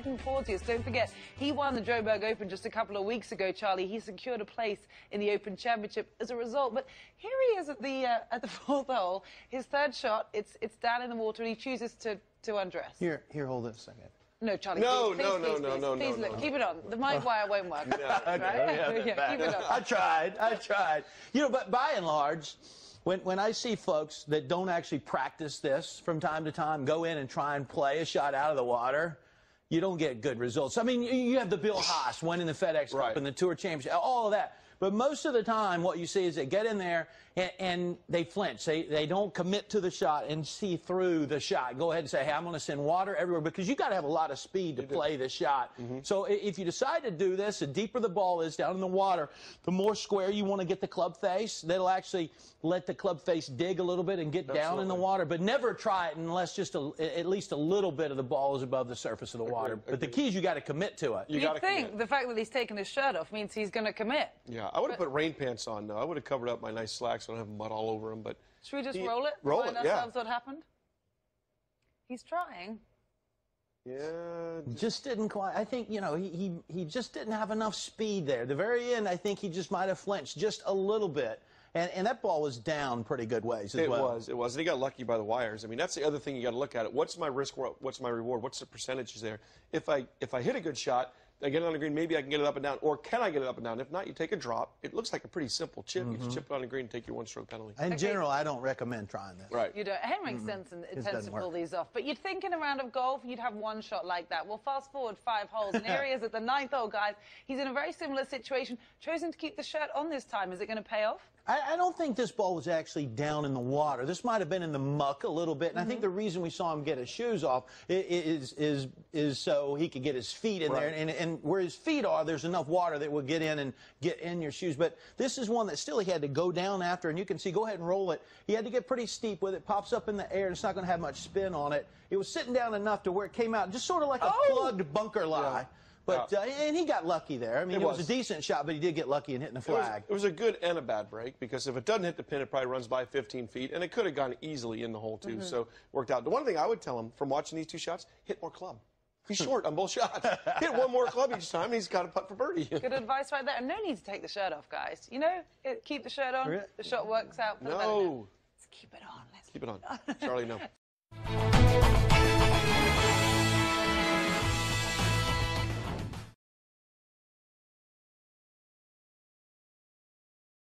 looking forward. Don't forget, he won the Joburg Open just a couple of weeks ago, Charlie. He secured a place in the Open Championship as a result. But here he is at the uh, at the fourth hole. His third shot, it's it's down in the water, and he chooses to to undress. Here, here, hold it a second. No, Charlie. No, please, no, please, no, please, no, please, no, please no, look, no. keep it on. The mic wire won't work. right? Okay, yeah, keep it on. I tried. I tried. You know, but by and large, when, when I see folks that don't actually practice this from time to time, go in and try and play a shot out of the water, you don't get good results. I mean, you, you have the Bill Haas winning the FedEx Right. Cup and the Tour Championship, all of that. But most of the time, what you see is they get in there and, and they flinch. They, they don't commit to the shot and see through the shot. Go ahead and say, hey, I'm going to send water everywhere because you got to have a lot of speed to play this shot. So if you decide to do this, the deeper the ball is down in the water, the more square you want to get the club face. That'll actually let the club face dig a little bit and get down in the water. But never try it unless just a, at least a little bit of the ball is above the surface of the water. But the key is you got to commit to it. You You gotta think commit. the fact that he's taking his shirt off means he's going to commit? Yeah, I would have put rain pants on though. I would have covered up my nice slacks so I don't have mud all over them. But Should we just He- roll it? roll it, yeah. ourselves what happened? He's trying. yeah, just didn't quite. I think you know he, he he just didn't have enough speed there. The very end, I think he just might have flinched just a little bit, and and that ball was down pretty good ways as it well. was. It was. And he got lucky by the wires. I mean, that's the other thing you got to look at it. What's my risk? What's my reward? What's the percentages there? If I if I hit a good shot, I get it on the green. Maybe I can get it up and down, or can I get it up and down? If not, you take a drop. It looks like a pretty simple chip. Mm-hmm. just chip it on the green and take your one-stroke penalty. In general, I don't recommend trying this. Right. You don't. It makes sense and it This tends doesn't to pull these off. But you'd think in a round of golf you'd have one shot like that. Well, fast forward five holes, and here he is at the ninth hole, guys. He's in a very similar situation. Chosen to keep the shirt on this time. Is it going to pay off? I, I don't think this ball was actually down in the water. This might have been in the muck a little bit, and I Mm-hmm. think the reason we saw him get his shoes off i- i- is is is so he could get his feet in there, Right. and, and where his feet are, there's enough water that will get in and get in your shoes. But this is one that still he had to go down after, and you can see. Go ahead and roll it. He had to get pretty steep with it. Pops up in the air, and it's not going to have much spin on it. It was sitting down enough to where it came out just sort of like a Oh! plugged bunker lie. But uh, and he got lucky there. I mean, It it, was. was. a decent shot, but he did get lucky in hitting the It was, flag. it was a good and a bad break because if it doesn't hit the pin, it probably runs by 15 feet, and it could have gone easily in the hole too. So worked out. The one thing I would tell him from watching these two shots: hit more club. He's short on both shots. hit one more club each time, and he's got a putt for birdie. Good advice right there. And no need to take the shirt off, guys. You know, it- keep the shirt on. The shot works out. For the better. No. Let's keep it on. Let's Keep it on, Charlie. No.